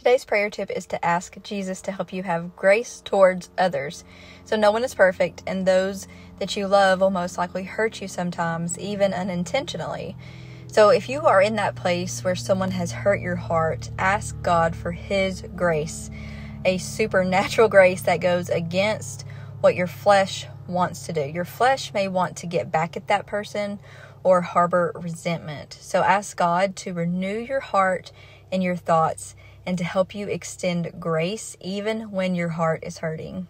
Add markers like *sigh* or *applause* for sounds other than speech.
Today's prayer tip is to ask Jesus to help you have grace towards others. So, no one is perfect, and those that you love will most likely hurt you sometimes, even unintentionally. So, if you are in that place where someone has hurt your heart, ask God for His grace, a supernatural *laughs* grace that goes against what your flesh wants to do. Your flesh may want to get back at that person or harbor resentment. So, ask God to renew your heart and your thoughts and to help you extend grace even when your heart is hurting.